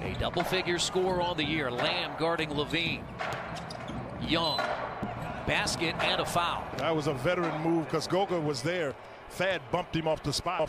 A double figure score on the year. Lamb guarding LaVine. Young. Basket and a foul. That was a veteran move because Goga was there. Thad bumped him off the spot.